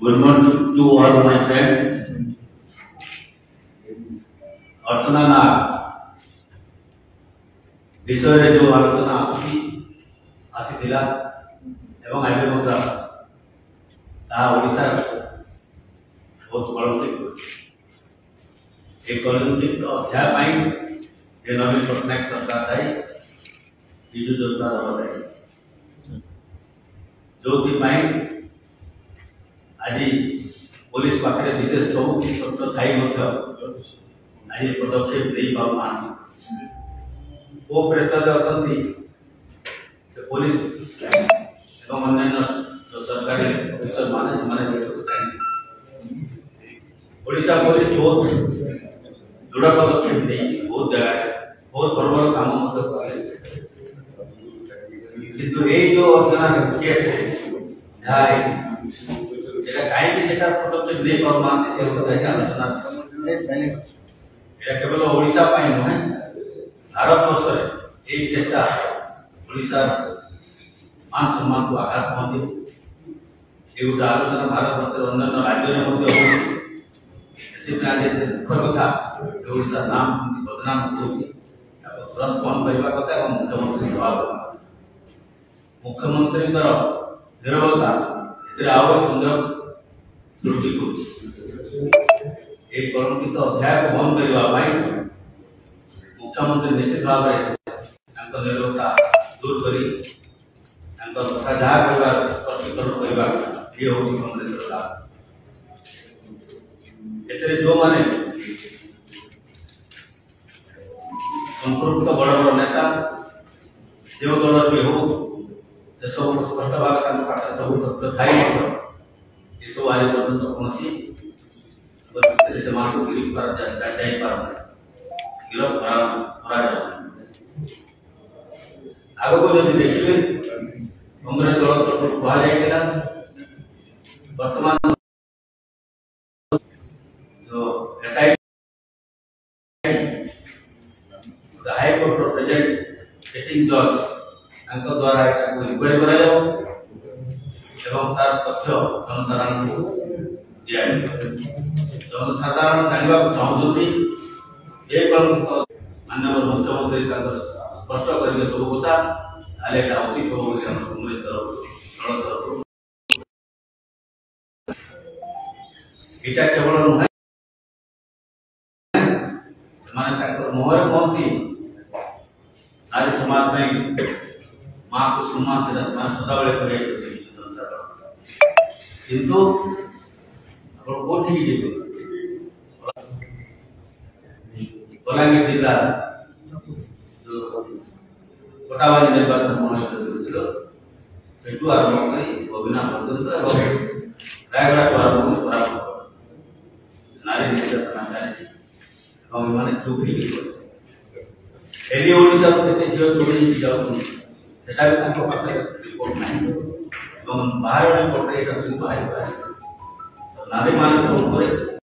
Good morning to all my friends. Archana Nag, বিষয়ে Evang আলোচনা আসুছি Ta Odisha. আগে মধ্যে তাহা ওড়িশার ବହୁତ ଫଳପ୍ରଦ ଏ କଲମଯୁକ୍ତ ଅଧ୍ୟାୟ ପାଇଁ ଯେ ନବୀନ ପଟ୍ଟନାୟକ ସରକାର ଦାୟୀ ବିଜୁ ଜନତା ଦଳ ଦାୟୀ ଯେଉଁଥିପାଇଁ आज पुलिस पाखे विशेष सब सत्य थी आज पदक्षेप नहीं पार ना को प्रेसर अच्छा पुलिस सरकारी ओडा पुलिस बहुत दृढ़ पदक्षेप नहीं बहुत जगह बहुत भरभर काम कले कि अर्चना केस है এটা কাইন্ডলি সেটা প্রত্যেক গ্রে করমাতে সে কথা কি আলোচনা এটা কেবল ওড়িশা পাই নয় ভারতবর্ষে এই কেসটা ওড়িশার মান সম্মানকে আঘাত পৌঁছেছে এই গোটে আলোচনা ভারতবর্ষের অন্যান্য রাজ্যের মধ্যে হচ্ছে ସେଥିପାଇଁ ଆଜି ଏତେ ଦୁଃଖର କଥା ଓଡ଼ିଶା ନାମ କେମିତି ବଦନାମ ହେଉଛି ତାକୁ ତୁରନ୍ତ ବନ୍ଦ କରିବା କଥା ଏବଂ ମୁଖ୍ୟମନ୍ତ୍ରୀ ଜବାବ ଦେବା ମୁଖ୍ୟମନ୍ତ୍ରୀଙ୍କର ନିରବତା ଏଥିରେ ଆହୁରି ସନ୍ଦେହ सृष्टि को एक कलंकित तो अध्याय को बंद करबा पाई मुख्यमंत्री निश्चित भाव रे तांको निरोधता दूर करी तांको तथा जाग करबा स्पष्टीकरण करबा ये होती कांग्रेस सरकार एतरे जो माने संपूर्ण बड़ बड़ नेता जो दल भी हो से सब स्पष्ट भाव सब तथ्य थी సో వారి బృందంతో కొనసి తెలిసే మాకు తిరిగి దయ ఇలా ಹೋರಾಟ ଆଗକୁ ଯଦି ଦେଖିବେ କଂଗ୍ରେସ ଦଳ ତରଫରୁ କୁହାଯାଇଥିଲା ବର୍ତ୍ତମାନ ହାଇକୋର୍ଟର ପ୍ରେଜେଣ୍ଟ ସିଟିଂ ଜଜ୍ ତାଙ୍କ ଦ୍ୱାରା ଏହାକୁ ଇନକ୍ୱାରି କରାଯାଉ এবং তার তথ্য জনসাধারণকে দিয়াଯିବ ଜନସାଧାରଣ ଜାଣିବାକୁ ଚାହୁଁଛନ୍ତି ଏ ପର୍ଯ୍ୟନ୍ତ ମାନ୍ୟବର ମୁଖ୍ୟମନ୍ତ୍ରୀ ତାଙ୍କ ସ୍ପଷ୍ଟ କରିବେ ସବୁ କଥା ତାହେଲେ ଏଇଟା ଉଚିତ ହେବ ବୋଲି ଆମର କଂଗ୍ରେସ ତରଫରୁ ଦଳ ତରଫରୁ ଏଇଟା କେବଳ ନୁହେଁ ସେମାନେ ତାଙ୍କର ମୁହଁରେ କୁହନ୍ତି ନାରୀ ସମାଜ ପାଇଁ ମାଆକୁ ସମ୍ମାନ ସେଟା ସେମାନେ ସଦାବେଳେ କରି ଆସିଛନ୍ତି কিন্তু এখন কোন থেকে যেত বলাঙ্গীর জেলা কোটাবাজি নির্বাচন মনোনীত করেছিল সেটু আরম্ভ করে অভিনব পর্যন্ত এবং রায়গড়াটু আরম্ভ করে কোরাপুট নারী নির্যাতনা চালিয়েছে এবং এখানে চোখ হেঁটে করেছে হেঁটে ওড়িশা থেকে ঝিও চলে যাওয়া সেটা তাঙ্ক পাখে রিপোর্ট নাই Bahaya portrait of Simba. Nare man portrait